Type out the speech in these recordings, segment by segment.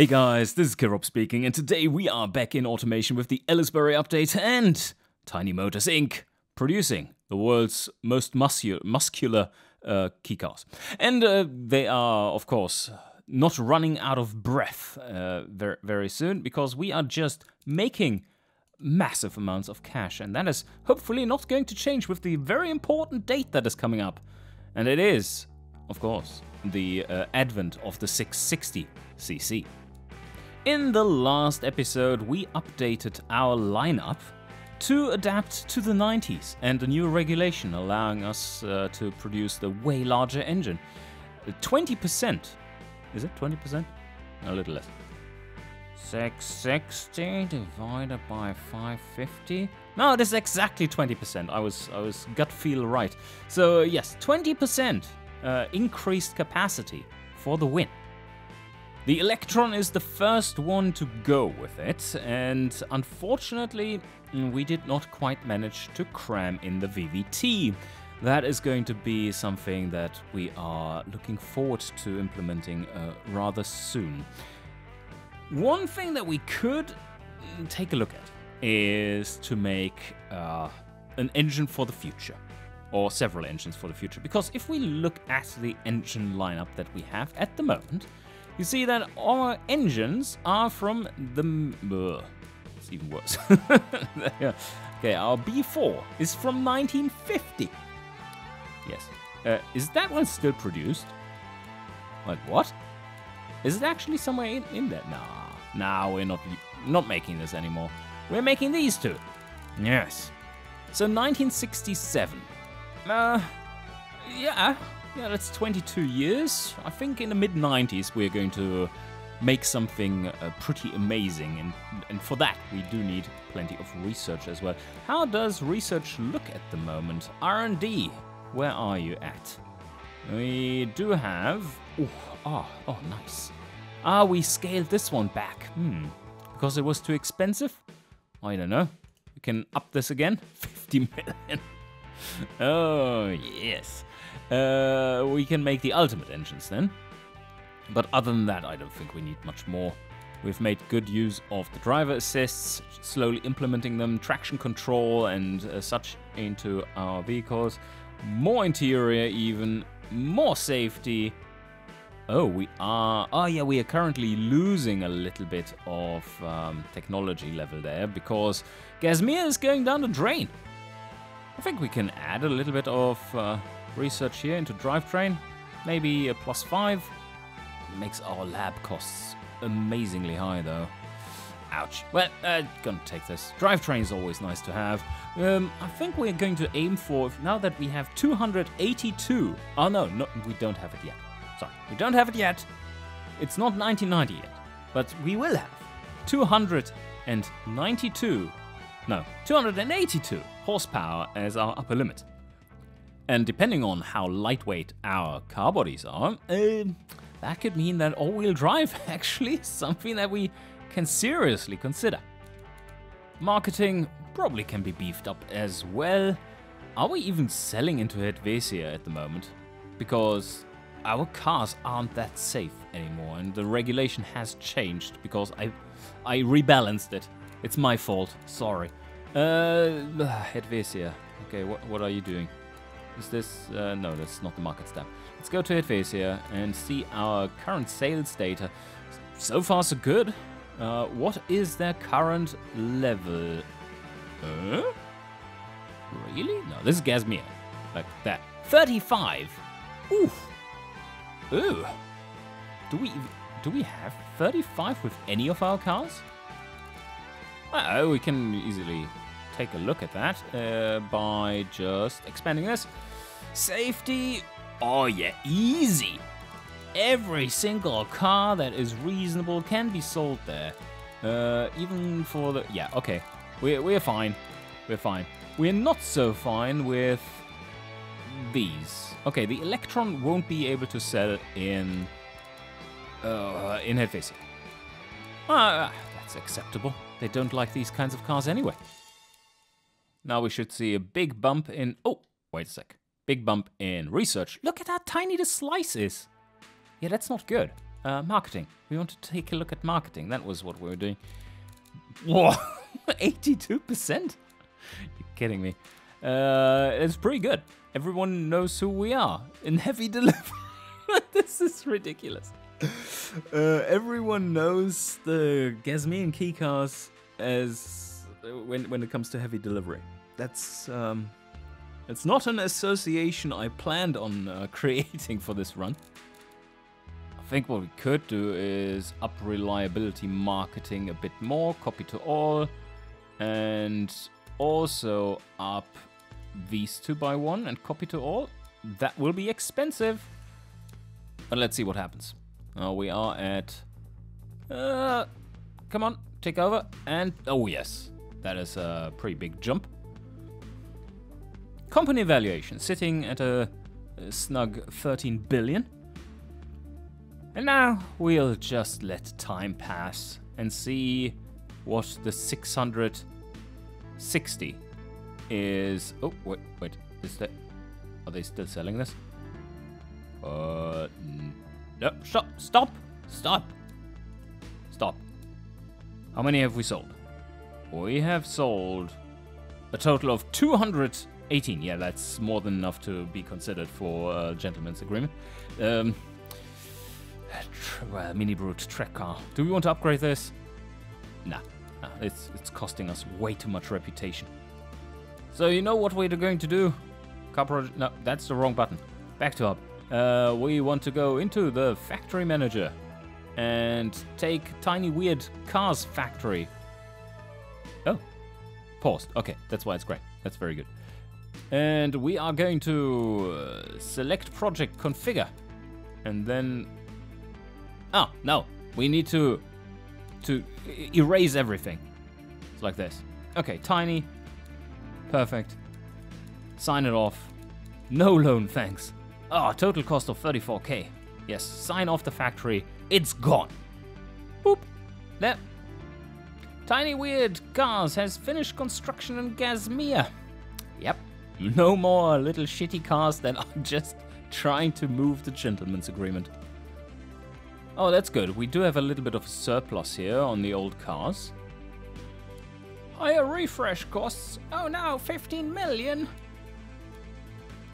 Hey guys, this is Killrob speaking, and today we are back in automation with the Ellisbury update and Tiny Motors Inc. producing the world's most muscu- muscular uh, Kei cars. And uh, they are, of course, not running out of breath uh, very, very soon because we are just making massive amounts of cash, and that is hopefully not going to change with the very important date that is coming up. And it is, of course, the uh, advent of the 660cc. In the last episode, we updated our lineup to adapt to the 90s and the new regulation allowing us uh, to produce the way larger engine. 20%. Is it 20%? A little less. 660 divided by 550. No, this is exactly 20%. I was I was gut feel right. So yes, 20% uh, increased capacity for the win. The Electron is the first one to go with it, and unfortunately, we did not quite manage to cram in the VVT. That is going to be something that we are looking forward to implementing uh, rather soon. One thing that we could take a look at is to make uh, an engine for the future, or several engines for the future. Because if we look at the engine lineup that we have at the moment, you see that our engines are from the. It's even worse. okay, our B4 is from 1950. Yes. Uh, is that one still produced? Like what? Is it actually somewhere in, in there? Nah. Nah, we're not not making this anymore. We're making these two. Yes. So 1967. Uh, yeah, yeah, that's 22 years. I think in the mid 90s we're going to make something uh, pretty amazing, and, and for that we do need plenty of research as well. How does research look at the moment? R&D, where are you at? We do have... Oh, oh, oh, nice. Ah, we scaled this one back. Hmm, because it was too expensive? I don't know. We can up this again. 50 million. oh, yes. Uh, we can make the ultimate engines then. But other than that, I don't think we need much more. We've made good use of the driver assists, slowly implementing them, traction control and uh, such into our vehicles. More interior even, more safety. Oh, we are... Oh yeah, we are currently losing a little bit of um, technology level there because Gasmea is going down the drain. I think we can add a little bit of... Uh, research here into drivetrain. Maybe a plus five. Makes our lab costs amazingly high though. Ouch. Well, uh, gonna take this. Drivetrain is always nice to have. Um, I think we're going to aim for, now that we have 282. Oh no, no, we don't have it yet. Sorry, we don't have it yet. It's not 1990 yet, but we will have 292, no, 282 horsepower as our upper limit. And depending on how lightweight our car bodies are, uh, that could mean that all-wheel drive actually is something that we can seriously consider. Marketing probably can be beefed up as well. Are we even selling into Hetvesia at the moment? Because our cars aren't that safe anymore and the regulation has changed because I I rebalanced it. It's my fault, sorry. Uh. Okay, what are you doing? Is this... Uh, no, that's not the market tab. Let's go to Hetvesia and see our current sales data. So far, so good. Uh, what is their current level? Uh? Really? No, this is Gasmea. Like that. 35! Oof! Ooh! Do we, do we have 35 with any of our cars? Oh, we can easily take a look at that uh, by just expanding this. Safety, oh yeah, easy. Every single car that is reasonable can be sold there. Uh, even for the, yeah, okay. We're, we're fine. We're fine. We're not so fine with these. Okay, the Electron won't be able to sell in, uh, in Hetvesia. Ah, that's acceptable. They don't like these kinds of cars anyway. Now we should see a big bump in... Oh, wait a sec. Big bump in research. Look at how tiny the slice is. Yeah, that's not good. Uh, marketing. We want to take a look at marketing. That was what we were doing. Whoa, 82%? You're kidding me. Uh, it's pretty good. Everyone knows who we are in heavy delivery. this is ridiculous. Uh, everyone knows the Gasmean Kei cars as when when it comes to heavy delivery. That's um, it's not an association I planned on uh, creating for this run. I think what we could do is up reliability marketing a bit more, copy to all, and also up these two by one and copy to all. That will be expensive. But let's see what happens. Uh, we are at... Uh, come on, take over. And, oh yes, that is a pretty big jump. Company valuation sitting at a, a snug 13 billion. And now we'll just let time pass and see what the 660 is. Oh, wait, wait. Is that. Are they still selling this? Uh. No, stop, stop, stop, stop. How many have we sold? We have sold a total of 218. Yeah, that's more than enough to be considered for a gentleman's agreement. Um, well, mini brute trek car. Do we want to upgrade this? Nah, nah it's it's costing us way too much reputation. So you know what we're going to do? Car project. No, that's the wrong button. Back to up. Uh, we want to go into the factory manager and take tiny weird cars factory. Oh, paused. Okay, that's why it's great. That's very good. And we are going to uh, select project configure and then oh no we need to to erase everything it's like this okay tiny perfect sign it off no loan thanks Ah, oh, total cost of 34k. Yes, sign off the factory. It's gone. Boop. There. Tiny Weird Cars has finished construction in Gasmea. Yep. No more little shitty cars that are just trying to move the gentleman's agreement. Oh, that's good. We do have a little bit of a surplus here on the old cars. Higher refresh costs. Oh no, 15 million.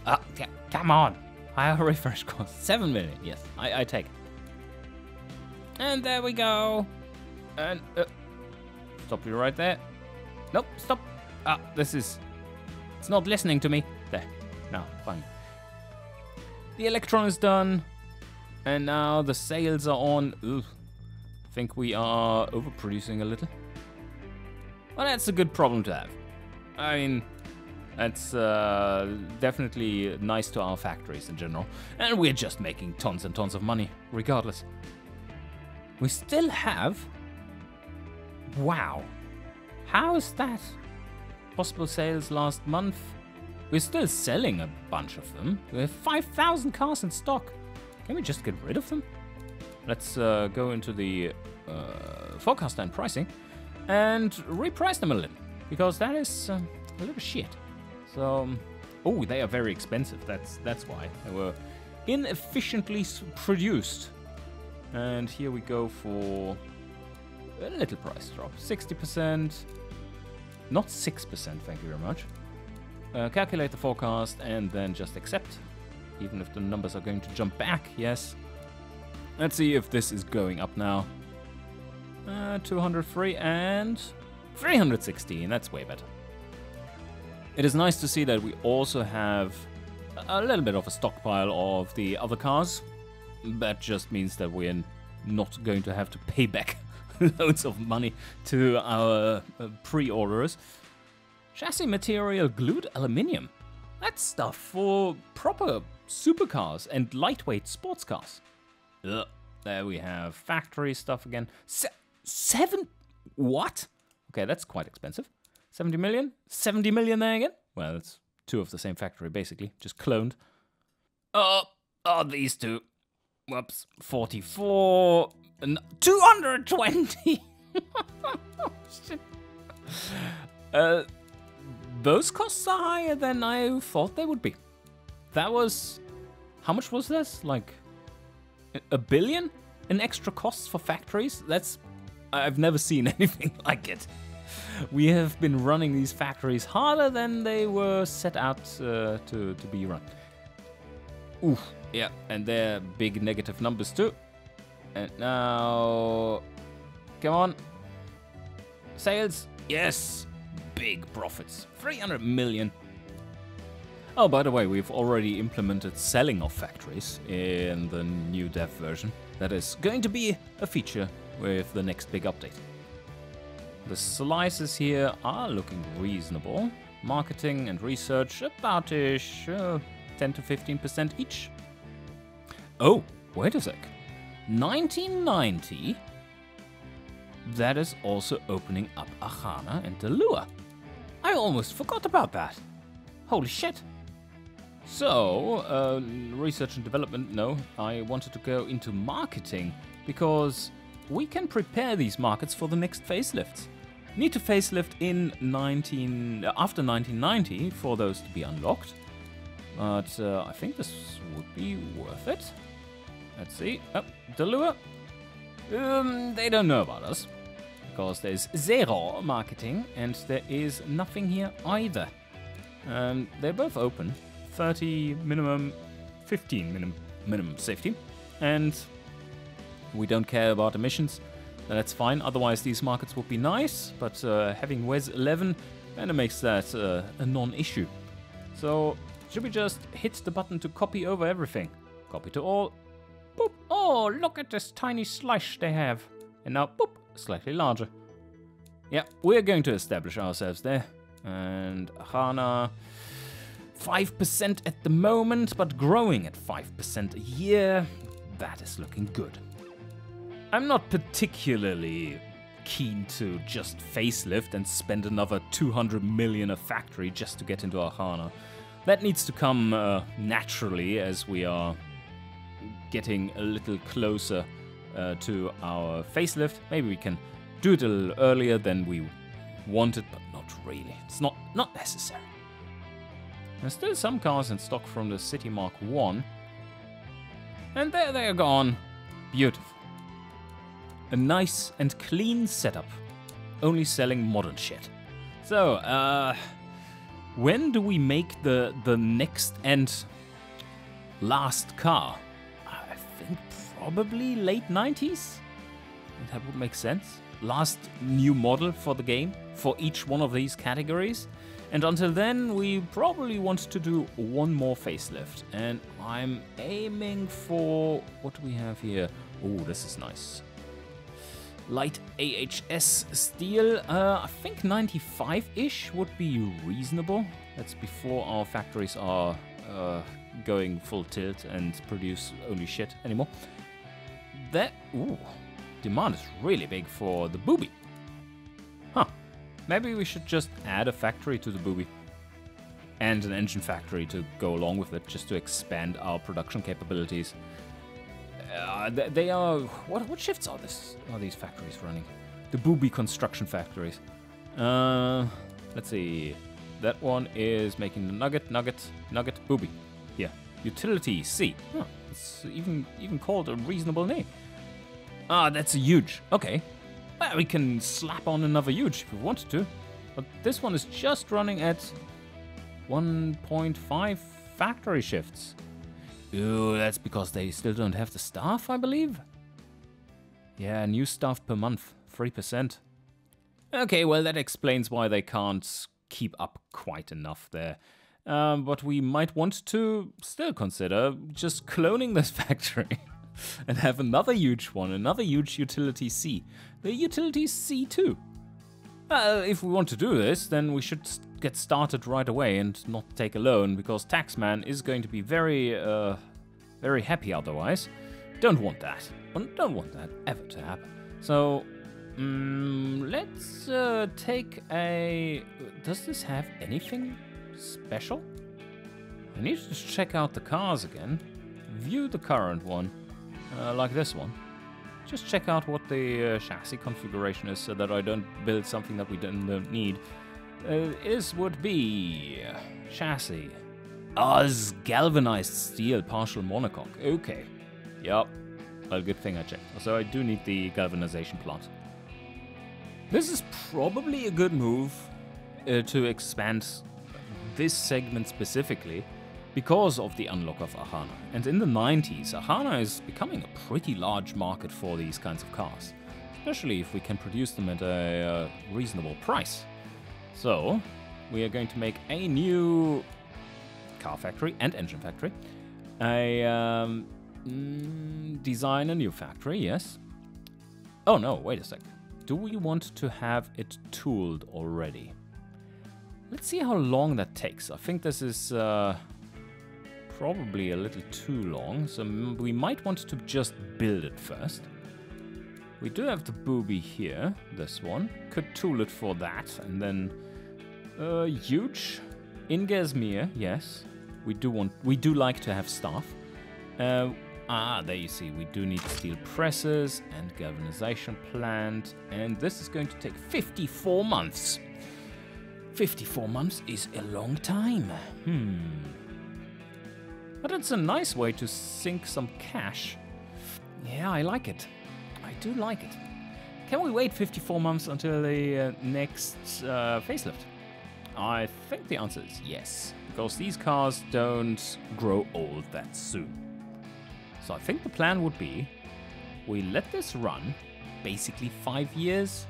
Ah, come on. Higher refresh costs. 7 million. Yes, I, I take. And there we go. And uh, stop you right there. Nope, stop. Ah, this is. It's not listening to me. There. Now, fine. The electron is done. And now the sales are on. Ooh. I think we are overproducing a little. Well, that's a good problem to have. I mean, that's uh, definitely nice to our factories in general. And we're just making tons and tons of money, regardless. We still have... Wow. How is that? Possible sales last month. We're still selling a bunch of them. We have 5,000 cars in stock. Can we just get rid of them? Let's uh, go into the uh, forecast and pricing and reprice them a little. Because that is uh, a little shit. So, um, oh, they are very expensive. That's that's why they were inefficiently produced. And here we go for a little price drop, 60%, not 6%. Thank you very much. Uh, calculate the forecast and then just accept, even if the numbers are going to jump back. Yes. Let's see if this is going up now. Uh, 203 and 316. That's way better. It is nice to see that we also have a little bit of a stockpile of the other cars. That just means that we're not going to have to pay back loads of money to our uh, pre-orders. Chassis material glued aluminium. That's stuff for proper supercars and lightweight sports cars. Ugh. There we have factory stuff again. Se seven? What? Okay, that's quite expensive. 70 million? 70 million there again? Well, it's two of the same factory, basically, just cloned. Oh, oh, these two. Whoops. 44. 220! uh, those costs are higher than I thought they would be. That was. How much was this? Like. A billion? an extra costs for factories. That's I've never seen anything like it. We have been running these factories harder than they were set out uh, to, to be run. Oof, yeah, and they're big negative numbers too. And now, come on, sales, yes, big profits, 300 million. Oh, by the way, we've already implemented selling of factories in the new dev version. That is going to be a feature with the next big update. The slices here are looking reasonable. Marketing and research about-ish, uh, 10 to 15% each. Oh, wait a sec. 1990? That is also opening up Archana and Dellua. I almost forgot about that. Holy shit. So, uh, research and development, no. I wanted to go into marketing because we can prepare these markets for the next facelifts. Need to facelift in 19 uh, after 1990 for those to be unlocked. But uh, I think this would be worth it. Let's see. Oh, Dellua. Um, they don't know about us. Because there's zero marketing and there is nothing here either. Um, they're both open. 30 minimum, 15 minimum, minimum safety. And we don't care about emissions. That's fine. Otherwise, these markets would be nice, but uh, having WES 11 kind of makes that uh, a non-issue. So, should we just hit the button to copy over everything? Copy to all. Boop. Oh, look at this tiny slice they have. And now, boop, slightly larger. Yeah, we're going to establish ourselves there. And Hana, 5% at the moment, but growing at 5% a year. That is looking good. I'm not particularly keen to just facelift and spend another 200 million a factory just to get into Archana. That needs to come uh, naturally as we are getting a little closer uh, to our facelift. Maybe we can do it a little earlier than we wanted, but not really. It's not not necessary. There's still some cars in stock from the City Mark 1. And there they are gone. Beautiful. A nice and clean setup. Only selling modern shit. So, uh... When do we make the, the next and last car? Think probably late 90s? That would make sense. Last new model for the game, for each one of these categories. And until then, we probably want to do one more facelift. And I'm aiming for... What do we have here? Oh, this is nice. Light AHS steel. Uh, I think 95-ish would be reasonable. That's before our factories are uh, going full tilt and produce only shit anymore. That... Ooh. Demand is really big for the booby. Huh. Maybe we should just add a factory to the booby. And an engine factory to go along with it, just to expand our production capabilities. Uh, they, are... What, what shifts are, this, are these factories running? The booby construction factories. Uh, let's see. That one is making the nugget, nugget, nugget, booby. Utility C. It's even, even called a reasonable name. Ah, that's a huge. Okay. Well, we can slap on another huge if we wanted to. But this one is just running at 1.5 factory shifts. Ooh, that's because they still don't have the staff, I believe? Yeah, new staff per month, 3%. Okay, well, that explains why they can't keep up quite enough there. Um, but we might want to still consider just cloning this factory and have another huge one, another huge utility C. The utility C2. Uh, if we want to do this, then we should get started right away and not take a loan, because Taxman is going to be very, uh, very happy otherwise. Don't want that. Don't want that ever to happen. So, um, let's uh, take a... Does this have anything special? I need to check out the cars again. View the current one, uh, like this one just check out what the uh, chassis configuration is so that I don't build something that we don't, don't need. Uh, would be chassis. Oz galvanized steel partial monocoque. Okay. Yep. Well, good thing I checked. So I do need the galvanization plant. This is probably a good move uh, to expand this segment specifically because of the unlock of Archana. And in the 90s, Archana is becoming a pretty large market for these kinds of cars, especially if we can produce them at a uh, reasonable price. So, we are going to make a new car factory and engine factory. I um, mm, design a new factory, yes. Oh no, wait a sec. Do we want to have it tooled already? Let's see how long that takes. I think this is uh, probably a little too long, so we might want to just build it first. We do have the booby here, this one. Could tool it for that, and then uh, huge in Gasmea, yes. We do want, we do like to have staff. Uh, ah, there you see, we do need steel presses and galvanization plant, and this is going to take 54 months. 54 months is a long time. Hmm. But it's a nice way to sink some cash. Yeah, I like it. I do like it. Can we wait 54 months until the uh, next uh, facelift? I think the answer is yes, because these cars don't grow old that soon. So I think the plan would be we let this run basically five years,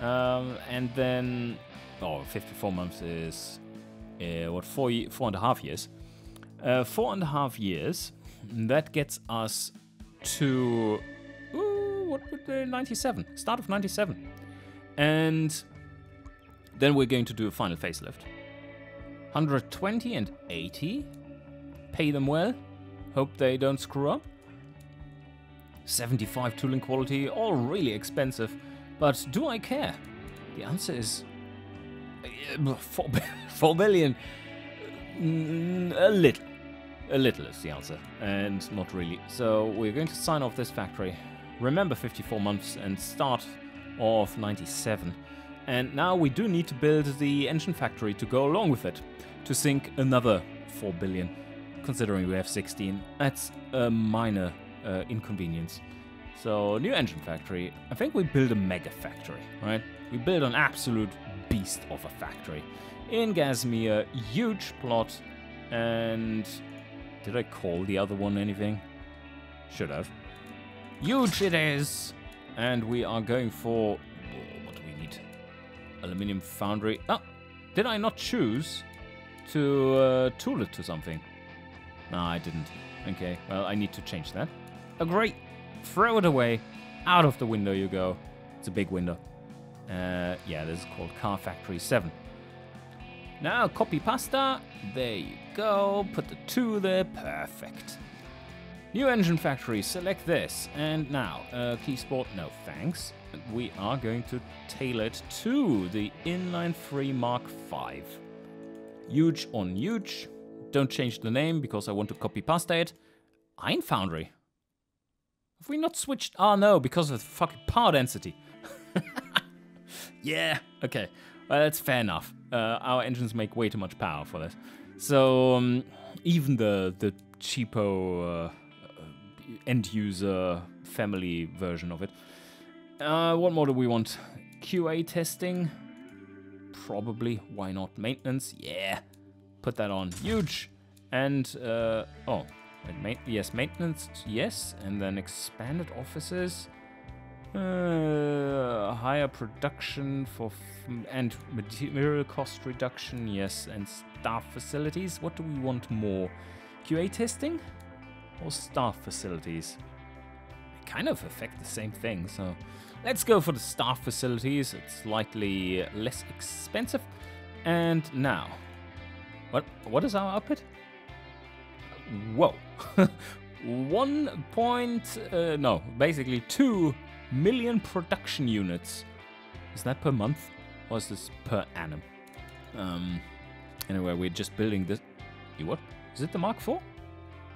um, and then oh, 54 months is uh, what four four and a half years. Uh, four and a half years. That gets us to ooh, what would the 97 start of 97, and then we're going to do a final facelift. 120 and 80. Pay them well. Hope they don't screw up. 75 tooling quality, all really expensive. But do I care? The answer is uh, four, four billion. A little. A little is the answer, and not really. So we're going to sign off this factory. Remember 54 months and start of 97. And now we do need to build the engine factory to go along with it, to sink another 4 billion, considering we have 16. That's a minor uh, inconvenience. So, new engine factory. I think we build a mega factory, right? We build an absolute beast of a factory. In huge plot, and did I call the other one anything? Should have. Huge it is! And we are going for... What do we need? Aluminium foundry. Oh, did I not choose to uh, tool it to something? No, I didn't. Okay, well, I need to change that. Oh, great. Throw it away. Out of the window you go. It's a big window. Uh, yeah, this is called Car Factory 7. Now, copy pasta. There you go. Put the 2 there. Perfect. New engine factory. Select this. And now, uh, key sport. No, thanks. We are going to tailor it to the inline 3 Mark 5. Huge on huge. Don't change the name because I want to copy pasta it. Iron Foundry. Have we not switched? Oh no, because of the fucking power density. yeah, okay. Well, that's fair enough. Uh, our engines make way too much power for this. So um, even the the cheapo uh, end user family version of it. Uh, what more do we want? QA testing? Probably. Why not? Maintenance? Yeah. Put that on. Huge. And, uh, oh, Ma yes, maintenance, yes, and then expanded offices. Uh, higher production for and material cost reduction, yes, and staff facilities. What do we want more? QA testing or staff facilities? They kind of affect the same thing, so let's go for the staff facilities. It's slightly less expensive. And now, what what is our output? Whoa. One point, uh, no, basically two million production units. Is that per month? Or is this per annum? Um, anyway, we're just building this. You what? Is it the Mark IV?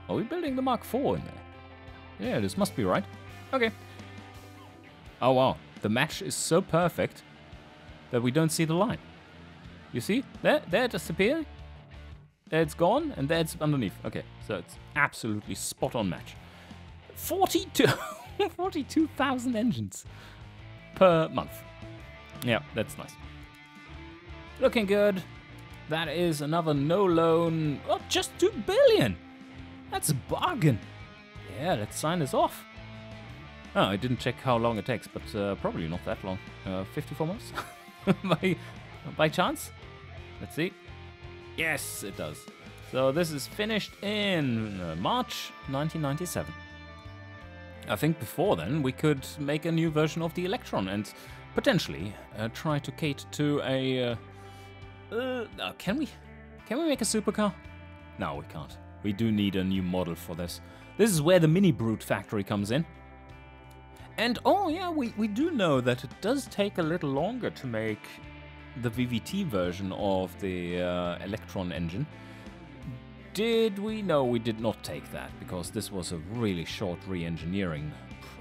Are we building the Mark IV in there? Yeah, this must be right. Okay. Oh wow, the mesh is so perfect that we don't see the line. You see? There, there it disappeared it's gone, and there it's underneath. Okay, so it's absolutely spot on match. 42 42,000 engines per month. Yeah, that's nice. Looking good. That is another no loan. Oh, just 2 billion. That's a bargain. Yeah, let's sign this off. Oh, I didn't check how long it takes, but uh, probably not that long. Uh, 54 months? by, by chance? Let's see. Yes, it does. So this is finished in uh, March 1997. I think before then we could make a new version of the Electron and potentially uh, try to cater to a. Uh, uh, uh, can we? Can we make a supercar? No, we can't. We do need a new model for this. This is where the Mini Brute factory comes in. And oh yeah, we, we do know that it does take a little longer to make the VVT version of the uh, Electron engine. Did we? No, we did not take that because this was a really short re-engineering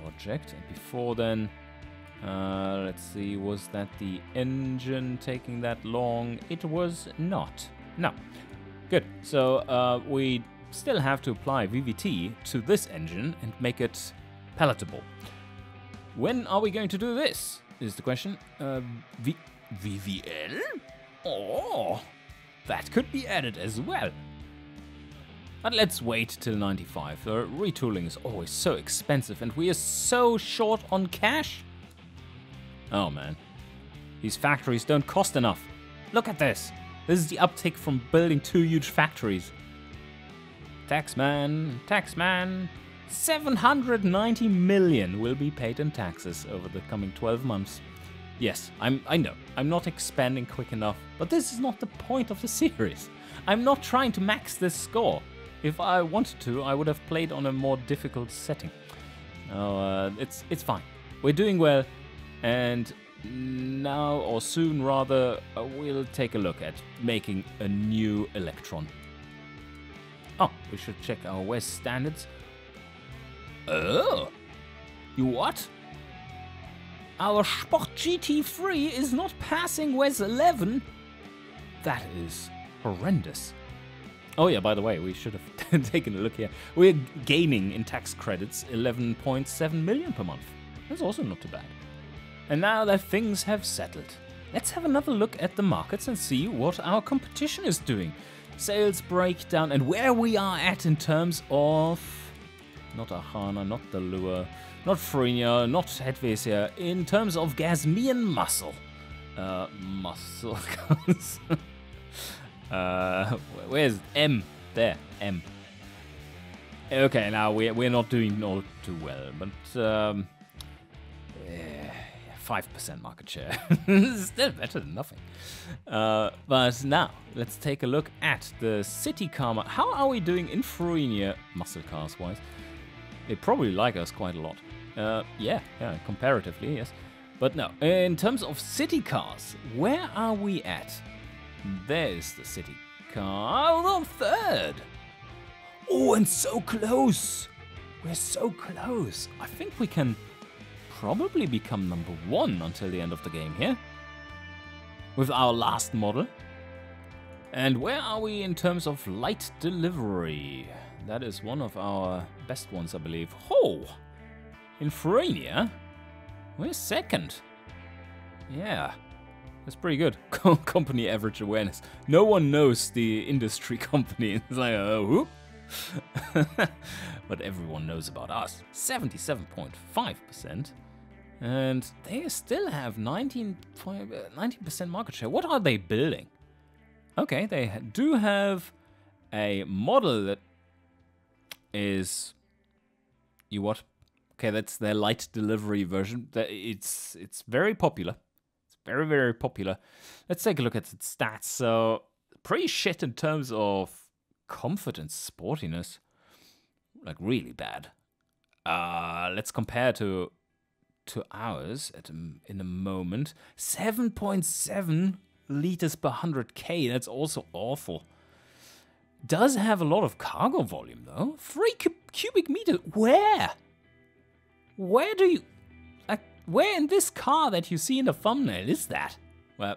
project. And before then, uh, let's see, was that the engine taking that long? It was not. No. Good. So uh, we still have to apply VVT to this engine and make it palatable. When are we going to do this? Is the question. Uh, v- VVL? Oh, that could be added as well. But let's wait till 95. The retooling is always so expensive and we are so short on cash. Oh man. These factories don't cost enough. Look at this. This is the uptick from building two huge factories. Taxman, taxman. 790 million will be paid in taxes over the coming 12 months. Yes, I'm I know. I'm not expanding quick enough, but this is not the point of the series. I'm not trying to max this score. If I wanted to, I would have played on a more difficult setting. Oh, uh, it's it's fine. We're doing well, and now or soon rather, uh, we'll take a look at making a new Electron. Oh, we should check our WES standards. Oh, you what? Our Sport GT3 is not passing WES 11. That is horrendous. Oh yeah, by the way, we should have taken a look here. We're gaining in tax credits 11.7 million per month. That's also not too bad. And now that things have settled, let's have another look at the markets and see what our competition is doing. Sales breakdown and where we are at in terms of not Archana, not the Lure, not Fruinia, not Hetvesia, in terms of Gasmean muscle. Uh, muscle. uh, where's M? There, M. Okay, now we're, we're not doing all too well, but um, yeah, 5% market share. Still better than nothing. Uh, but now, let's take a look at the city car. How are we doing in Fruinia, muscle cars wise? They probably like us quite a lot. Uh, yeah, yeah, comparatively, yes. But no, in terms of city cars, where are we at? There's the city car. Oh, on third. Oh, and so close. We're so close. I think we can probably become number one until the end of the game here. With our last model. And where are we in terms of light delivery? That is one of our best ones, I believe. Oh! In Fruinia? We're second. Yeah. That's pretty good. company average awareness. No one knows the industry company. It's like, oh, who? but everyone knows about us. 77.5%. And they still have 19, 19% uh, market share. What are they building? Okay, they do have a model that is you what? Okay, that's their light delivery version. It's it's very popular. Very very popular. Let's take a look at its stats. So pretty shit in terms of comfort and sportiness, like really bad. Uh, let's compare to to ours at a, in a moment. Seven point seven liters per hundred k. That's also awful. Does have a lot of cargo volume though. Three cu cubic meters. Where? Where do you... Where in this car that you see in the thumbnail is that? Well,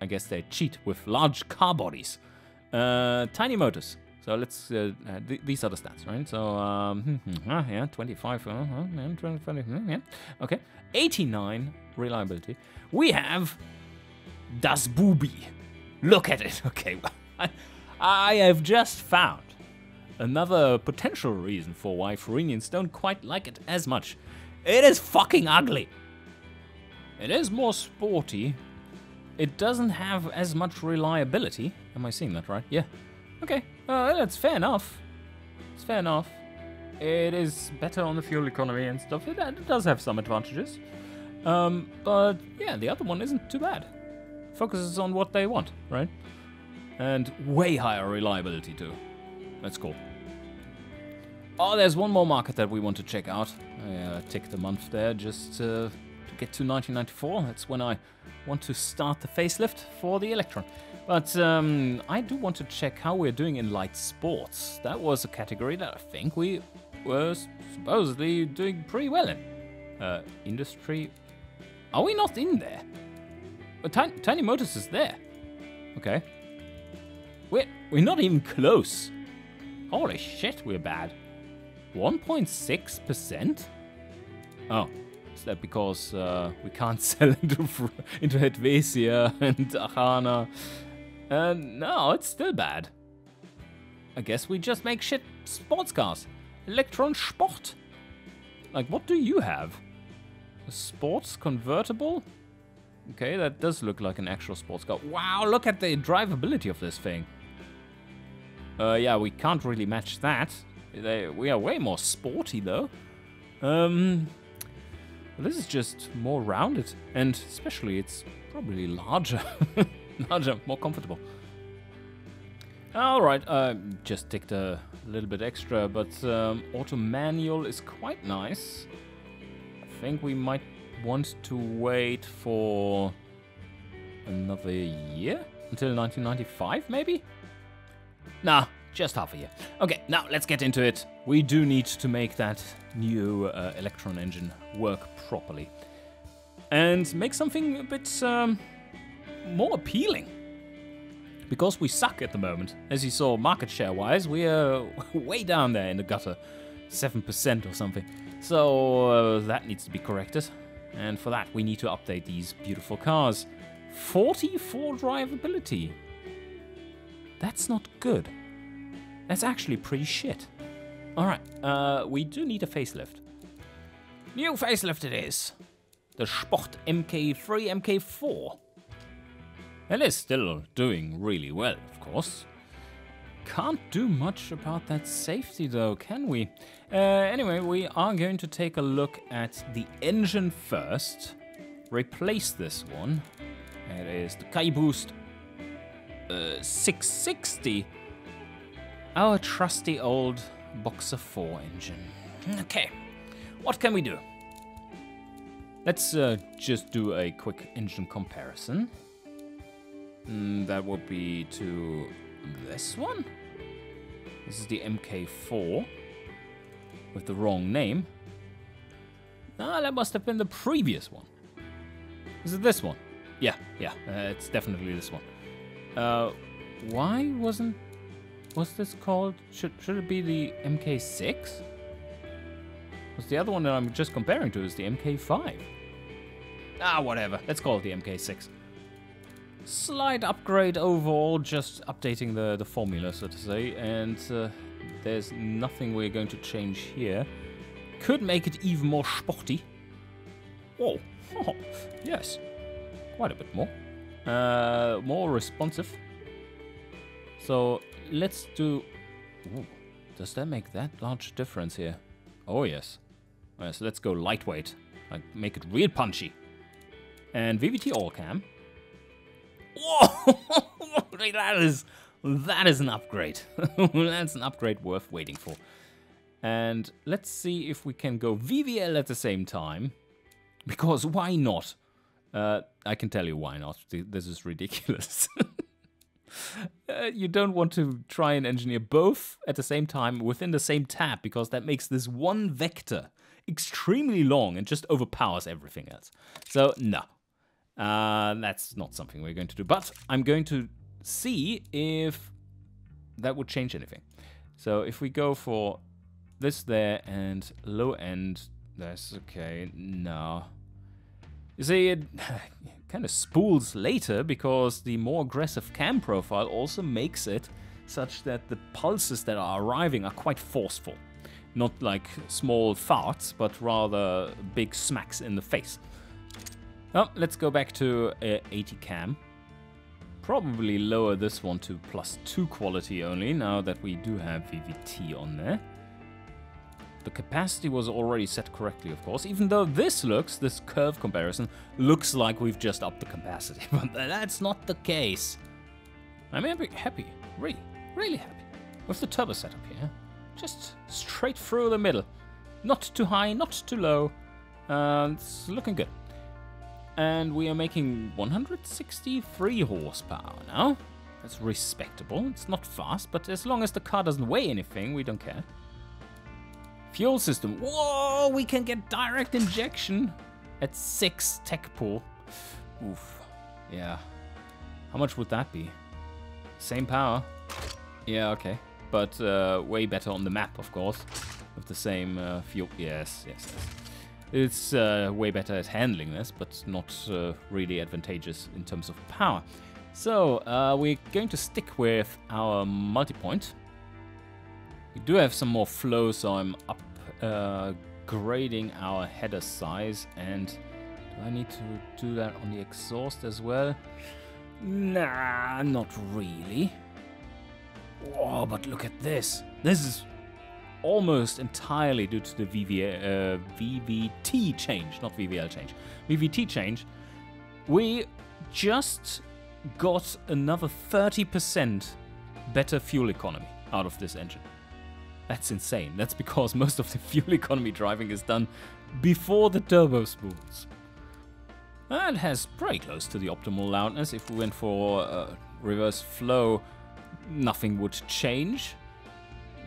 I guess they cheat with large car bodies. Uh, tiny motors. So let's, uh, uh, th these are the stats, right? So, um, uh, yeah, 25, uh, uh, yeah, 20, 20, yeah, okay. 89 reliability. We have Das Booby. Look at it. Okay, I, I have just found another potential reason for why Fruinians don't quite like it as much. It is fucking ugly. It is more sporty. It doesn't have as much reliability. Am I seeing that right? Yeah. Okay, uh, that's fair enough. It's fair enough. It is better on the fuel economy and stuff. It, it does have some advantages. Um, but yeah, the other one isn't too bad. Focuses on what they want, right? And way higher reliability too. That's cool. Oh, there's one more market that we want to check out. I uh, tick the month there just uh, to get to 1994. That's when I want to start the facelift for the Electron. But um, I do want to check how we're doing in light sports. That was a category that I think we were supposedly doing pretty well in. Uh, industry. Are we not in there? Uh, Tiny, Tiny Motors is there. Okay. We're, we're not even close. Holy shit, we're bad. 1.6%? Oh, is that because uh, we can't sell into, into Hetvesia and Archana? Uh, no, it's still bad. I guess we just make shit sports cars. Electron Sport. Like, what do you have? A sports convertible? Okay, that does look like an actual sports car. Wow, look at the drivability of this thing. Uh, yeah, we can't really match that. They, we are way more sporty, though. Um, this is just more rounded, and especially it's probably larger. larger, more comfortable. Alright, uh, just ticked a little bit extra, but um, auto manual is quite nice. I think we might want to wait for another year? Until 1995, maybe? Nah, just half a year. Okay, now let's get into it. We do need to make that new uh, Electron engine work properly. And make something a bit um, more appealing. Because we suck at the moment. As you saw, market share wise, we are way down there in the gutter. 7% or something. So uh, that needs to be corrected. And for that, we need to update these beautiful cars. 44 drivability. That's not good. That's actually pretty shit. Alright, uh, we do need a facelift. New facelift it is. The Sport MK3 MK4. It is still doing really well, of course. Can't do much about that safety though, can we? Uh, anyway, we are going to take a look at the engine first. Replace this one. It is the K-Boost uh, 660. Our trusty old Boxer 4 engine. Okay, what can we do? Let's uh, just do a quick engine comparison. Mm, that would be to this one. This is the MK4 with the wrong name. Ah, that must have been the previous one. Is it this one? Yeah, yeah, uh, it's definitely this one. Uh, why wasn't... What's this called? Should, should it be the MK6? Because the other one that I'm just comparing to is the MK5. Ah, whatever. Let's call it the MK6 slight upgrade overall, just updating the, the formula, so to say, and uh, there's nothing we're going to change here. Could make it even more sporty. Oh, oh yes, quite a bit more. Uh, more responsive. So let's do... Ooh, does that make that large difference here? Oh yes. Yes, let's go lightweight. Like, make it real punchy. And VVT all cam. Whoa! that is that is an upgrade. That's an upgrade worth waiting for. And let's see if we can go VVL at the same time. Because why not? Uh, I can tell you why not. This is ridiculous. uh, you don't want to try and engineer both at the same time within the same tab because that makes this one vector extremely long and just overpowers everything else. So, no. Uh, that's not something we're going to do. But I'm going to see if that would change anything. So if we go for this there and low end, that's okay. No. You see, it kind of spools later because the more aggressive cam profile also makes it such that the pulses that are arriving are quite forceful. Not like small farts, but rather big smacks in the face. Oh, let's go back to uh, 80 cam. Probably lower this one to plus 2 quality only, now that we do have VVT on there. The capacity was already set correctly, of course, even though this looks, this curve comparison, looks like we've just upped the capacity, but that's not the case. I'm happy, really, really happy with the turbo setup here. Just straight through the middle. Not too high, not too low. Uh, it's looking good. And we are making 163 horsepower now. That's respectable. It's not fast, but as long as the car doesn't weigh anything, we don't care. Fuel system. Whoa, we can get direct injection at 6 tech pool. Oof. Yeah. How much would that be? Same power. Yeah, okay. But uh, way better on the map, of course. With the same uh, fuel. Yes, yes, yes. It's uh, way better at handling this, but not uh, really advantageous in terms of power. So, uh, we're going to stick with our multi-point. We do have some more flow, so I'm upgrading uh, grading our header size. And do I need to do that on the exhaust as well? Nah, not really. Oh, but look at this. This is almost entirely due to the uh, VVT change, not VVL change. VVT change. We just got another 30% better fuel economy out of this engine. That's insane. That's because most of the fuel economy driving is done before the turbo spools. That has pretty close to the optimal loudness. If we went for uh, reverse flow, nothing would change.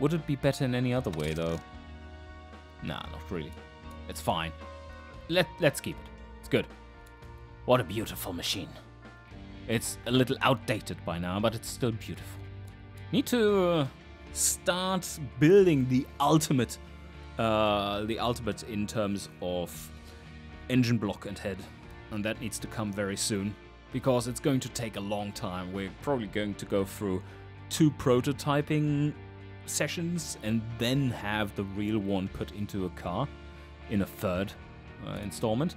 Would it be better in any other way, though? Nah, not really. It's fine. Let, let's keep it. It's good. What a beautiful machine. It's a little outdated by now, but it's still beautiful. Need to uh, start building the ultimate, uh, the ultimate in terms of engine block and head, and that needs to come very soon because it's going to take a long time. We're probably going to go through two prototyping sessions and then have the real one put into a car in a third uh, installment.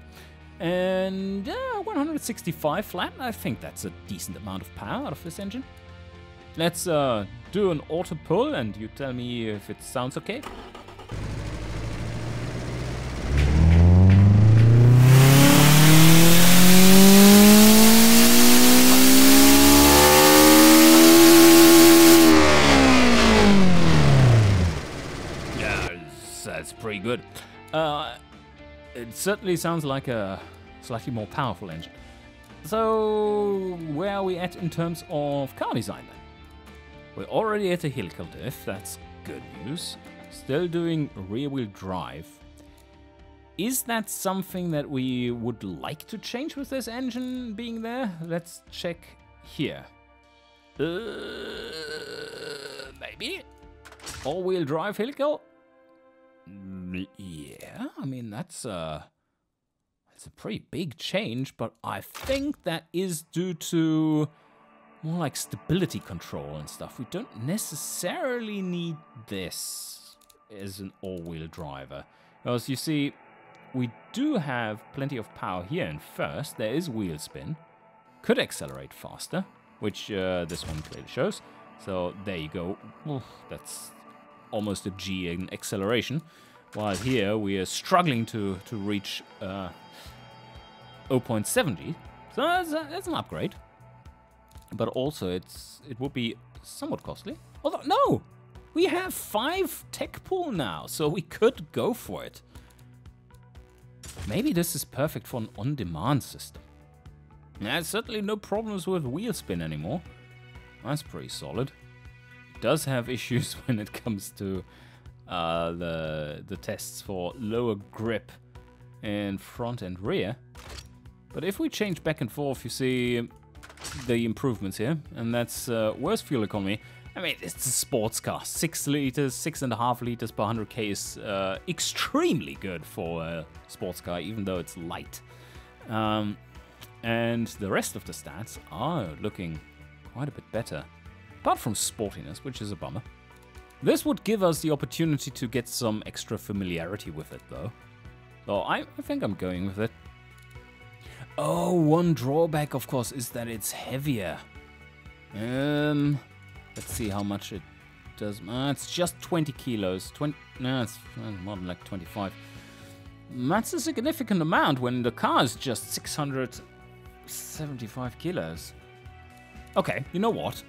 And yeah, 165 flat, I think that's a decent amount of power out of this engine. Let's uh, do an auto pull and you tell me if it sounds okay. pretty good. Uh, it certainly sounds like a slightly more powerful engine. So, where are we at in terms of car design then? We're already at a helical diff, that's good news. Still doing rear wheel drive. Is that something that we would like to change with this engine being there? Let's check here. Uh, maybe? All wheel drive helical? Yeah, I mean that's a that's a pretty big change, but I think that is due to more like stability control and stuff. We don't necessarily need this as an all-wheel driver. Because you see, we do have plenty of power here in first. There is wheel spin. Could accelerate faster, which uh, this one clearly shows. So there you go. Oof, that's almost a G in acceleration. While here we are struggling to, to reach uh, 0.70. So that's, a, that's an upgrade. But also it's it would be somewhat costly. Although, no! We have five tech pool now, so we could go for it. Maybe this is perfect for an on-demand system. There's certainly no problems with wheel spin anymore. That's pretty solid. It does have issues when it comes to uh, the the tests for lower grip in front and rear. But if we change back and forth, you see the improvements here, and that's uh, worse fuel economy. I mean, it's a sports car. Six liters, six and a half liters per 100k is uh, extremely good for a sports car, even though it's light. Um, and the rest of the stats are looking quite a bit better, apart from sportiness, which is a bummer. This would give us the opportunity to get some extra familiarity with it, though. Though I, I think I'm going with it. Oh, one drawback, of course, is that it's heavier. Um, let's see how much it does. Uh, it's just 20 kilos. 20, no, it's more than like 25. That's a significant amount when the car is just 675 kilos. Okay, you know what?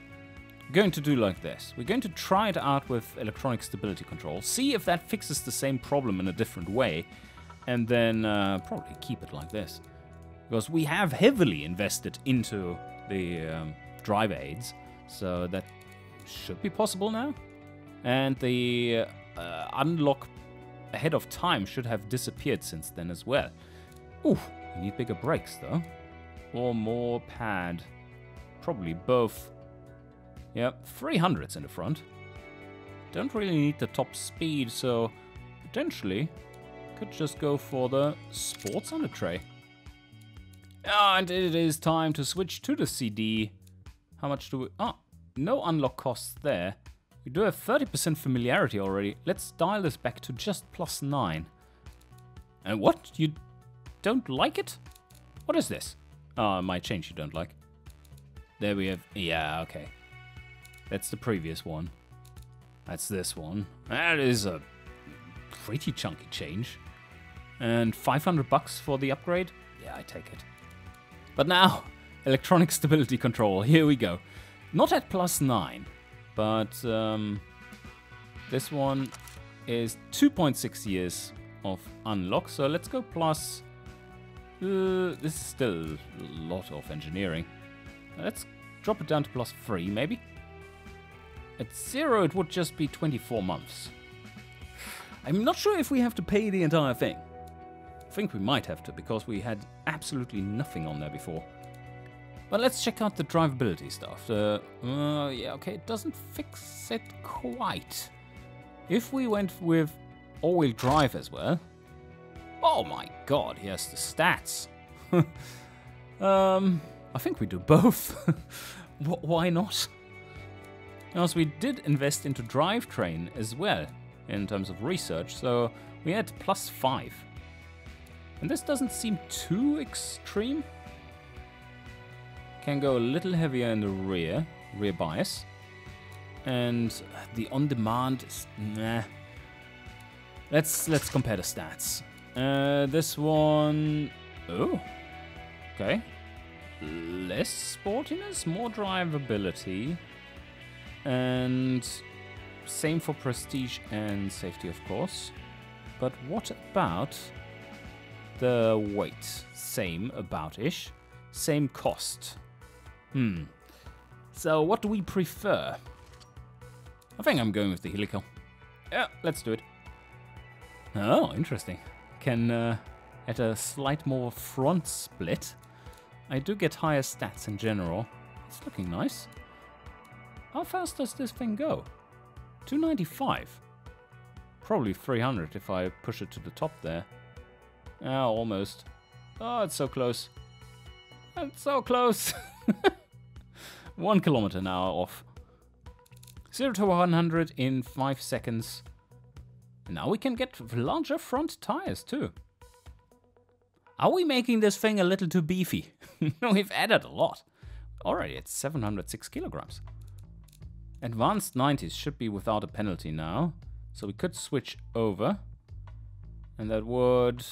going to do like this. We're going to try it out with electronic stability control, see if that fixes the same problem in a different way, and then uh, probably keep it like this. Because we have heavily invested into the um, drive aids, so that should be possible now. And the uh, unlock ahead of time should have disappeared since then as well. Ooh, we need bigger brakes though. Or more pad. Probably both. Yep, 300s in the front. Don't really need the top speed, so potentially could just go for the sports on the tray. And it is time to switch to the CD. How much do we... Oh, no unlock costs there. We do have 30% familiarity already. Let's dial this back to just plus 9. And what? You don't like it? What is this? Ah, oh, my change you don't like. There we have... Yeah, okay. That's the previous one. That's this one. That is a pretty chunky change. And 500 bucks for the upgrade? Yeah, I take it. But now, electronic stability control. Here we go. Not at plus 9, but um, this one is 2.6 years of unlock. So let's go plus... Uh, this is still a lot of engineering. Let's drop it down to plus 3, maybe? At 0, it would just be 24 months. I'm not sure if we have to pay the entire thing. I think we might have to, because we had absolutely nothing on there before. But let's check out the drivability stuff. Uh, uh, yeah, okay, it doesn't fix it quite. If we went with all-wheel drive as well... Oh my god, yes, the stats. um, I think we do both. Why not? Also, we did invest into drivetrain as well in terms of research, so we had plus 5. And this doesn't seem too extreme. Can go a little heavier in the rear, rear bias. And the on-demand nah. Let's let's compare the stats. Uh, this one, oh, okay, less sportiness, more drivability. And same for prestige and safety, of course. But what about the weight? Same, about-ish. Same cost. Hmm. So what do we prefer? I think I'm going with the Helical. Yeah, let's do it. Oh, interesting. Can, uh, at a slight more front split, I do get higher stats in general. It's looking nice. How fast does this thing go? 295. Probably 300 if I push it to the top there. Ah, almost. Oh, it's so close. It's so close. One kilometer now off. 0 to 100 in 5 seconds. Now we can get larger front tires too. Are we making this thing a little too beefy? We've added a lot. Already it's 706 kilograms. Advanced 90s should be without a penalty now. So we could switch over. And that would...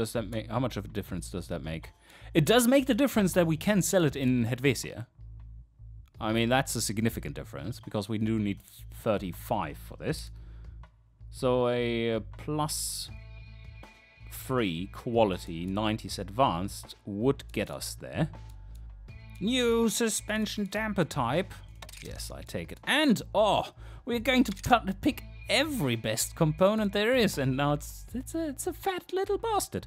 Does that make... How much of a difference does that make? It does make the difference that we can sell it in Hetvesia. I mean, that's a significant difference, because we do need 35 for this. So a uh, plus 3 quality 90s advanced would get us there. New suspension damper type. Yes, I take it. And, oh, we're going to pick every best component there is, and now it's it's a, it's a fat little bastard.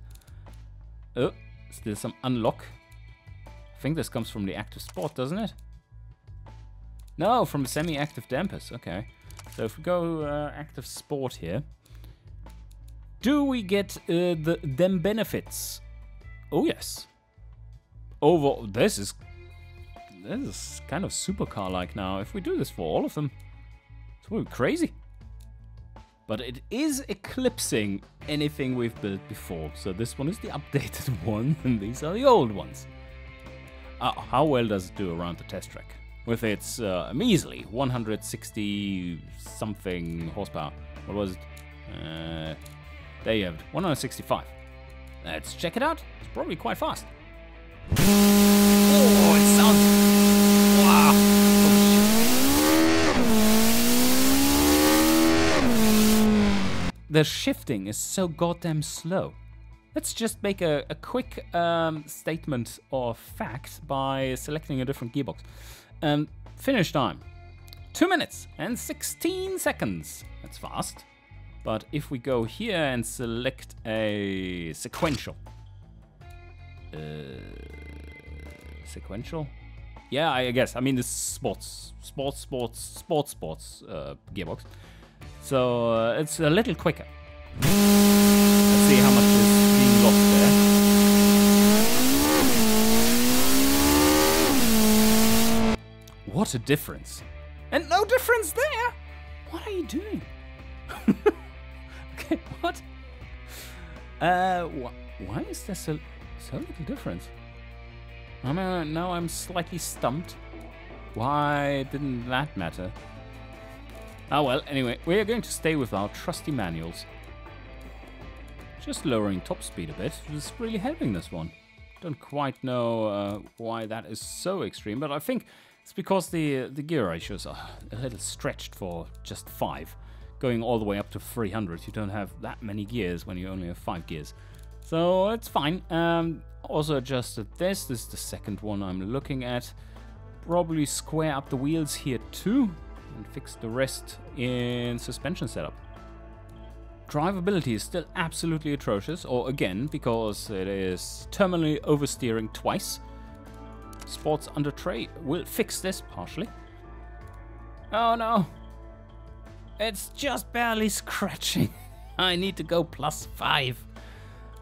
Oh, still some unlock. I think this comes from the active sport, doesn't it? No, from semi-active dampers. Okay. So if we go uh, active sport here, do we get uh, the them benefits? Oh yes. Over this is this is kind of supercar-like now. If we do this for all of them, it's really crazy. But it is eclipsing anything we've built before. So this one is the updated one, and these are the old ones. Uh, how well does it do around the test track? With its uh, measly 160 something horsepower. What was it? Uh, there you have it, 165. Let's check it out. It's probably quite fast. Oh, it sounds. Wow. The shifting is so goddamn slow. Let's just make a, a quick um, statement of fact by selecting a different gearbox. Um, finish time. 2 minutes and 16 seconds. That's fast. But if we go here and select a sequential. Uh, sequential? Yeah, I guess. I mean, this sports, sports, sports, sports, sports uh, gearbox. So uh, it's a little quicker. Let's see how much is being lost there. What a difference. And no difference there! What are you doing? okay, what? Uh, wh why is there so, so little difference? I mean, now I'm slightly stumped. Why didn't that matter? Oh well, anyway, we are going to stay with our trusty manuals. Just lowering top speed a bit is really helping this one. Don't quite know uh, why that is so extreme, but I think it's because the the gear ratios are a little stretched for just 5. Going all the way up to 300, you don't have that many gears when you only have 5 gears. So it's fine. Um, also adjusted this. This is the second one I'm looking at. Probably square up the wheels here too and fix the rest in suspension setup. Drivability is still absolutely atrocious, or again, because it is terminally oversteering twice. Sports under tray will fix this partially. Oh no! It's just barely scratching. I need to go plus five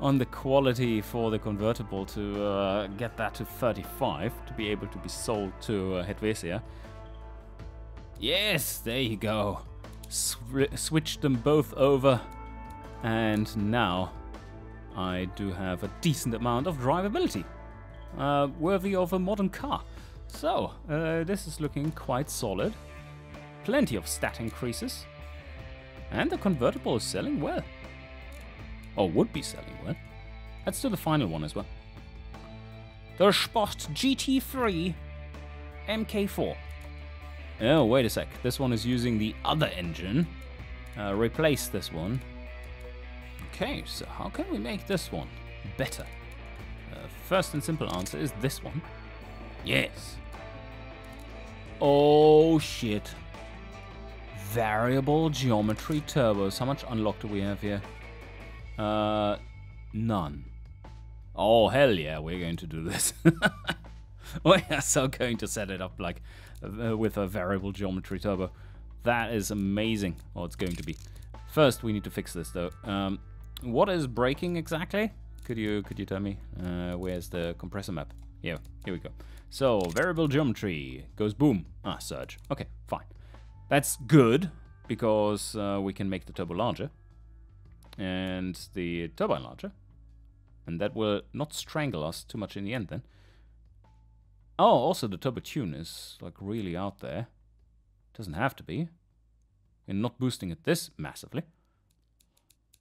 on the quality for the convertible to uh, get that to 35 to be able to be sold to uh. Yes, there you go. Sw- switch them both over, and now I do have a decent amount of drivability, uh, worthy of a modern car. So, uh, this is looking quite solid. Plenty of stat increases. And the convertible is selling well. Or would be selling well. Let's do the final one as well. The Sport GT3 MK4. Oh, wait a sec. This one is using the other engine. Uh, replace this one. Okay, so how can we make this one better? Uh, first and simple answer is this one. Yes. Oh, shit. Variable geometry turbos. How much unlock do we have here? Uh, none. Oh, hell yeah, we're going to do this. we are so going to set it up like uh, with a variable geometry turbo. That is amazing. Oh, it's going to be. First, we need to fix this though. Um, what is braking exactly? Could you could you tell me? Uh, where's the compressor map? Yeah, here we go. So variable geometry goes boom. Ah, surge. Okay, fine. That's good because uh, we can make the turbo larger and the turbine larger, and that will not strangle us too much in the end then. Oh, also the turbo tune is like really out there. Doesn't have to be. We're not boosting it this massively.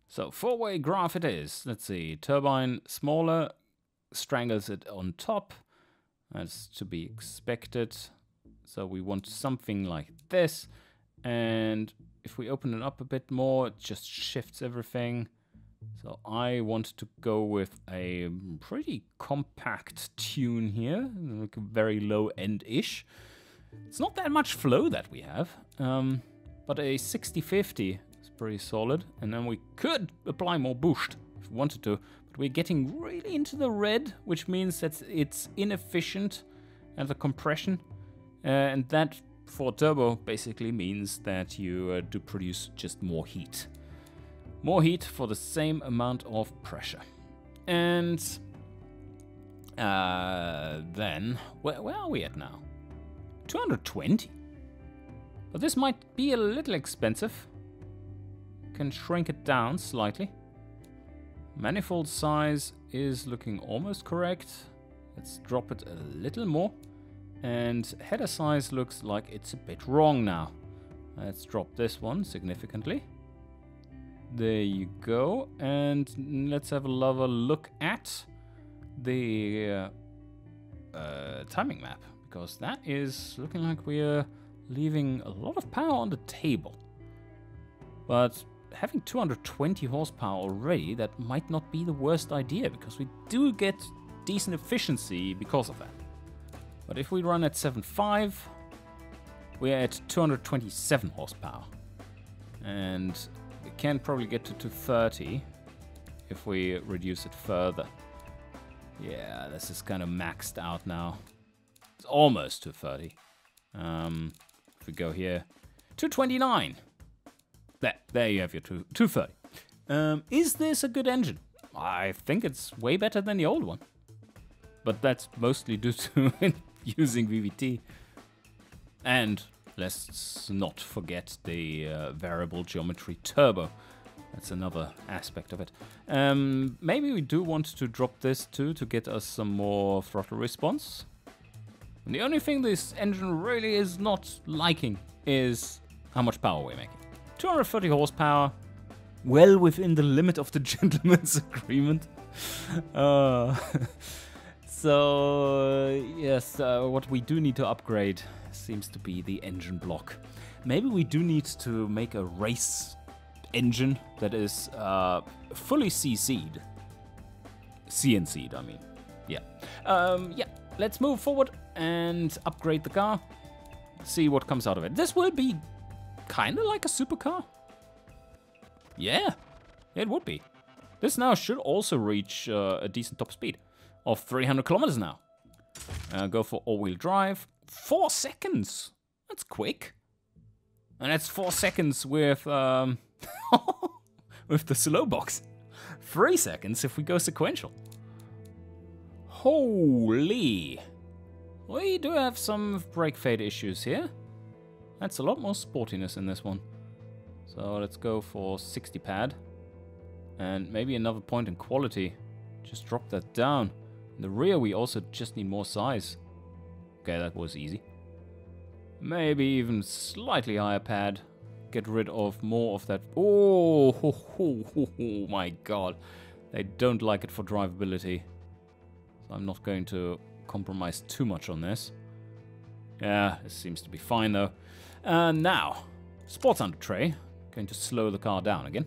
So four-way graph it is. Let's see, turbine smaller, strangles it on top. That's to be expected. So we want something like this. And if we open it up a bit more, it just shifts everything. So I want to go with a pretty compact tune here, like very low end-ish. It's not that much flow that we have, um, but a 60-50 is pretty solid. And then we could apply more boost if we wanted to, but we're getting really into the red, which means that it's inefficient at the compression, uh, and that for turbo basically means that you uh, do produce just more heat. More heat for the same amount of pressure. And uh, then, where, where are we at now? 220. But this might be a little expensive. Can shrink it down slightly. Manifold size is looking almost correct. Let's drop it a little more. And header size looks like it's a bit wrong now. Let's drop this one significantly. There you go. And let's have a lover look at the uh, uh, timing map. Because that is looking like we're leaving a lot of power on the table. But having 220 horsepower already, that might not be the worst idea. Because we do get decent efficiency because of that. But if we run at 7.5, we're at 227 horsepower. And can probably get to 230 if we reduce it further. Yeah, this is kind of maxed out now. It's almost 230. Um, if we go here, 229. There, there you have your two, 230. Um, is this a good engine? I think it's way better than the old one. But that's mostly due to using VVT. And let's not forget the uh, variable geometry turbo. That's another aspect of it. Um, maybe we do want to drop this too to get us some more throttle response. And the only thing this engine really is not liking is how much power we're making. 230 horsepower, well within the limit of the gentleman's agreement. Uh, So, yes, uh, what we do need to upgrade seems to be the engine block. Maybe we do need to make a race engine that is uh, fully CC'd. CNC'd, I mean. Yeah. Um, yeah, let's move forward and upgrade the car. See what comes out of it. This will be kind of like a supercar. Yeah, it would be. This now should also reach uh, a decent top speed of 300 kilometers now. Uh, go for all-wheel drive. Four seconds. That's quick. And that's four seconds with um, with the slow box. Three seconds if we go sequential. Holy. We do have some brake fade issues here. That's a lot more sportiness in this one. So let's go for 60 pad. And maybe another point in quality. Just drop that down. In the rear, we also just need more size. Okay, that was easy. Maybe even slightly higher pad. Get rid of more of that. Oh, my god. They don't like it for drivability. So I'm not going to compromise too much on this. Yeah, it seems to be fine though. And now, sports under tray. Going to slow the car down again.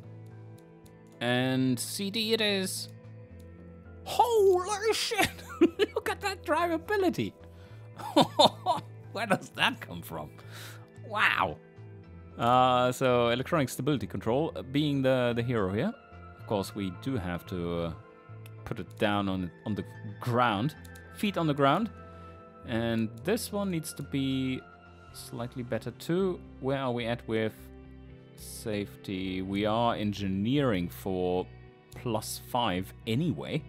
And CD it is. Holy shit! Look at that drivability! Where does that come from? Wow! Uh, so, electronic stability control uh, being the, the hero here. Of course, we do have to uh, put it down on, on the ground. Feet on the ground. And this one needs to be slightly better too. Where are we at with safety? We are engineering for plus five anyway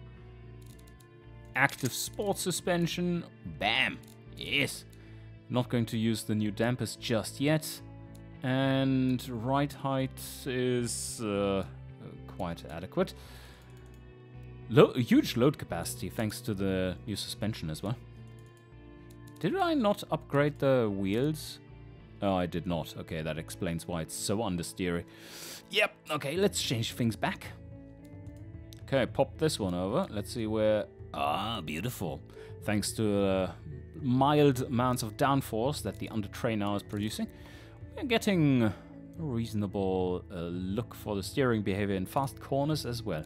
active sport suspension. Bam! Yes! Not going to use the new dampers just yet. And ride height is uh, quite adequate. Lo huge load capacity thanks to the new suspension as well. Did I not upgrade the wheels? Oh, I did not. Okay, that explains why it's so understeery. Yep, okay, let's change things back. Okay, pop this one over. Let's see where Ah, beautiful. Thanks to uh, mild amounts of downforce that the under tray now is producing, we're getting a reasonable uh, look for the steering behavior in fast corners as well.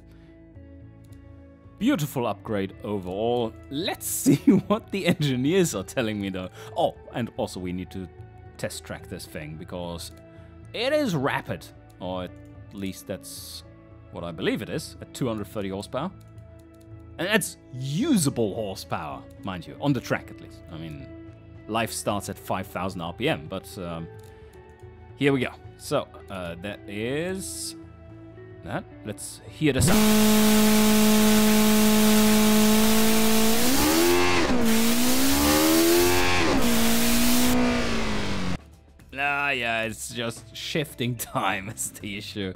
Beautiful upgrade overall. Let's see what the engineers are telling me though. Oh, and also we need to test track this thing because it is rapid, or at least that's what I believe it is, at 230 horsepower. And that's usable horsepower, mind you, on the track at least. I mean, life starts at 5,000 RPM, but um, here we go. So, uh, that is that. Let's hear the sound. Ah, yeah, it's just shifting time is the issue.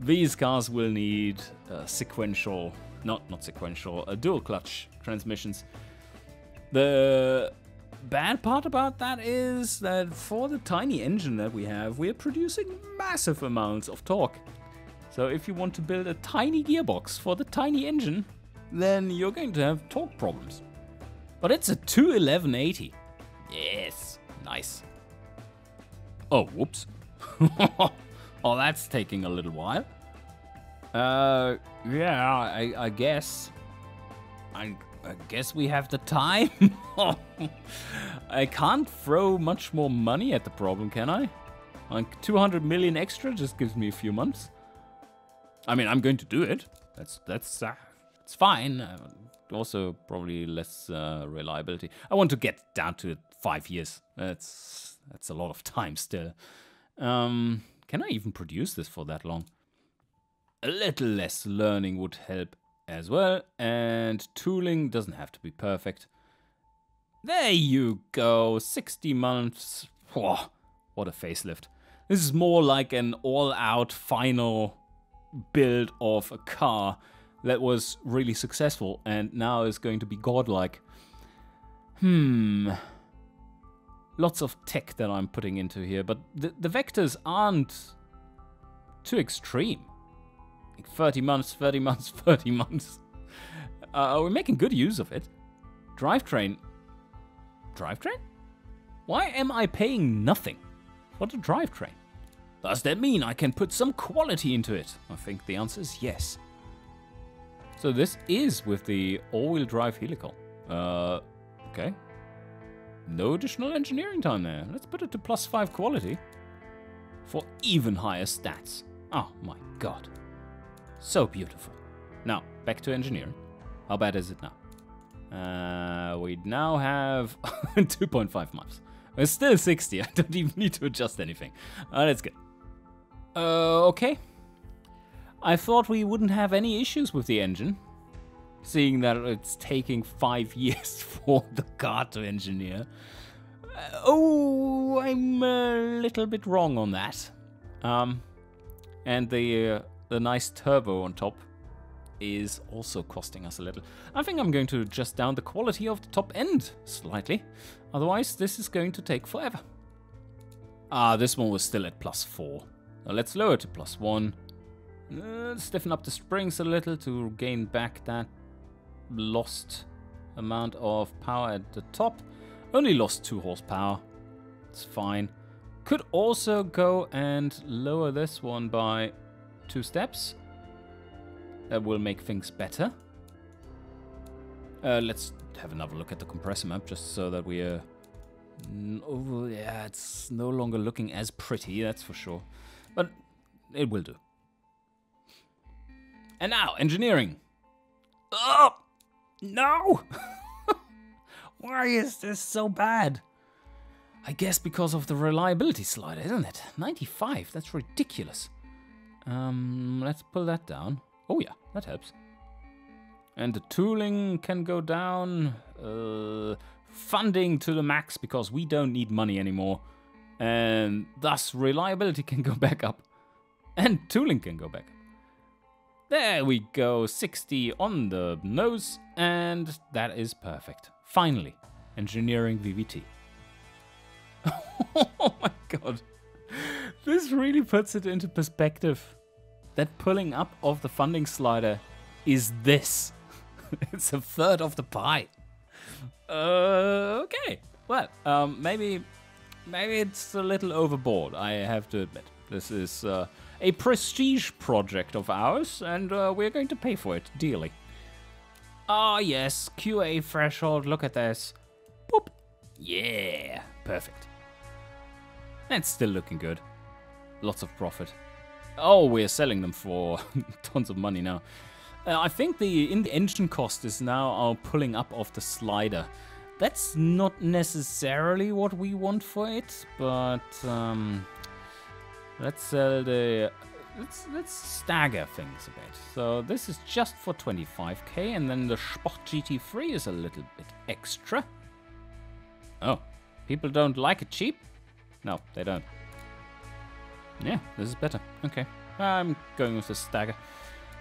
These cars will need uh, sequential, not not sequential, uh, dual clutch transmissions. The bad part about that is that for the tiny engine that we have, we're producing massive amounts of torque. So if you want to build a tiny gearbox for the tiny engine, then you're going to have torque problems. But it's a 21180. Yes, nice. Oh, whoops. oh, that's taking a little while. Uh, yeah, I, I guess. I, I guess we have the time. I can't throw much more money at the problem, can I? Like 200 million extra just gives me a few months. I mean, I'm going to do it. That's that's uh, it's fine. Uh, also, probably less uh, reliability. I want to get down to five years. That's that's a lot of time still. Um, can I even produce this for that long? A little less learning would help as well, and tooling doesn't have to be perfect. There you go, 60 months. Whoa, what a facelift. This is more like an all-out final build of a car that was really successful and now is going to be godlike. Hmm. Lots of tech that I'm putting into here, but the, the vectors aren't too extreme. Like 30 months, 30 months, 30 months. Uh, we're making good use of it. Drivetrain. Drivetrain? Why am I paying nothing for the drivetrain? Does that mean I can put some quality into it? I think the answer is yes. So this is with the all-wheel drive helical. Uh, okay. No additional engineering time there. Let's put it to plus 5 quality. For even higher stats. Oh my god. So beautiful. Now, back to engineering. How bad is it now? Uh, we now have 2.5 maps. We're still 60. I don't even need to adjust anything. Uh, that's good. Uh, okay. I thought we wouldn't have any issues with the engine, seeing that it's taking five years for the car to engineer. Uh, oh, I'm a little bit wrong on that. Um, and the uh, the nice turbo on top is also costing us a little. I think I'm going to adjust down the quality of the top end slightly. Otherwise, this is going to take forever. Ah, this one was still at plus four. Now let's lower it to plus one. Uh, stiffen up the springs a little to gain back that lost amount of power at the top. Only lost two horsepower. It's fine. Could also go and lower this one by two steps. That will make things better. Uh, let's have another look at the compressor map just so that we are... Uh, yeah, it's no longer looking as pretty, that's for sure. But it will do. And now, engineering. Oh! No! Why is this so bad? I guess because of the reliability slider, isn't it? 95, that's ridiculous. Um, let's pull that down. Oh yeah, that helps. And the tooling can go down. Uh, funding to the max because we don't need money anymore and thus reliability can go back up and tooling can go back. There we go, 60 on the nose, and that is perfect. Finally, engineering VVT. oh my god. This really puts it into perspective. That pulling up of the funding slider is this. it's a third of the pie. Uh, okay. Well, um, maybe maybe it's a little overboard, I have to admit. This is uh, a prestige project of ours, and uh, we're going to pay for it dearly. Ah, oh, yes, QA threshold, look at this. Boop. Yeah, perfect. It's still looking good. Lots of profit. Oh, we're selling them for tons of money now. Uh, I think the in the engine cost is now our pulling up of the slider. that's not necessarily what we want for it, but um, let's sell the let's let's stagger things a bit. So this is just for 25k, and then the Sport GT3 is a little bit extra. Oh, people don't like it cheap? No, they don't. Yeah, this is better. Okay, I'm going with the stagger.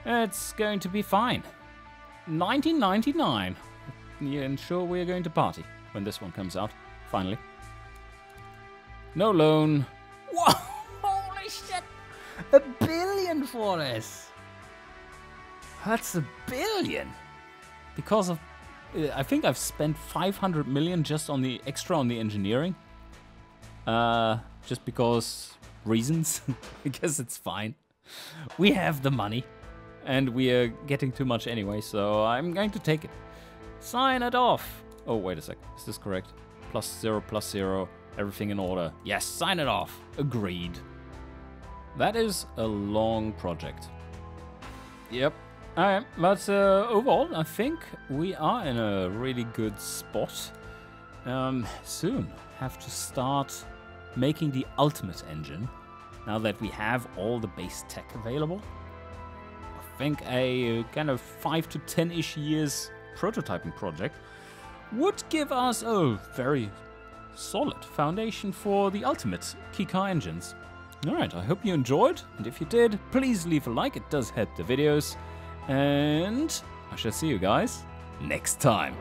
It's going to be fine. 1999. Yeah, and sure we're going to party when this one comes out, finally. No loan. Whoa! Holy shit! A billion for this! That's a billion! Because of. Uh, I think I've spent 500 million just on the extra on the engineering. Uh, just because reasons. I guess it's fine. We have the money. And we are getting too much anyway, so I'm going to take it. Sign it off. Oh, wait a sec. Is this correct? Plus zero, plus zero. Everything in order. Yes, sign it off. Agreed. That is a long project. Yep. Alright, but uh, overall, I think we are in a really good spot. Um, soon have to start making the ultimate engine now that we have all the base tech available. I think a kind of 5 to 10 ish years prototyping project would give us a very solid foundation for the ultimate Kei car engines. Alright, I hope you enjoyed, and if you did, please leave a like, it does help the videos. And I shall see you guys next time.